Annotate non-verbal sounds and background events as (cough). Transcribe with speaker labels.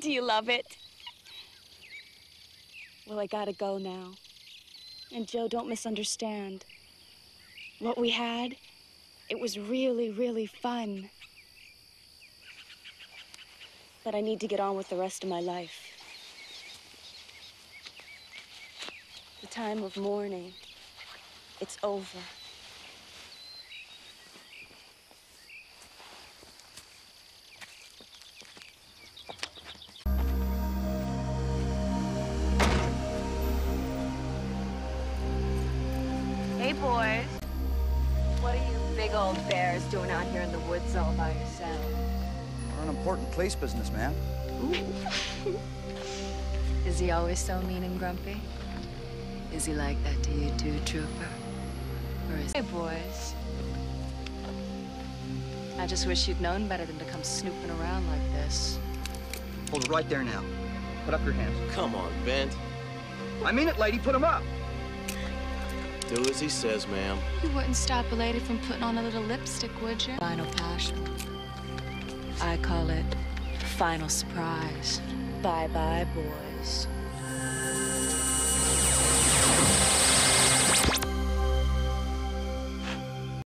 Speaker 1: (laughs) Do you love it? Well, I gotta go now. And Joe, don't misunderstand. What we had, it was really, really fun. But I need to get on with the rest of my life. The time of mourning, it's over.
Speaker 2: Hey, boys. What are you big old bears doing out here in the woods all by yourself?
Speaker 3: We're an important police business, man. (laughs)
Speaker 2: Is he always so mean and grumpy? Is he like that to you too, Trooper? Or is Hey, boys. I just wish you'd known better than to come snooping around like this.
Speaker 3: Hold it right there now. Put up your hands.
Speaker 4: Come on, Bent.
Speaker 3: I mean it, lady. Put them up.
Speaker 4: Do as he says, ma'am.
Speaker 2: You wouldn't stop a lady from putting on a little lipstick, would you? Final passion. I call it final surprise.
Speaker 1: Bye bye, boys.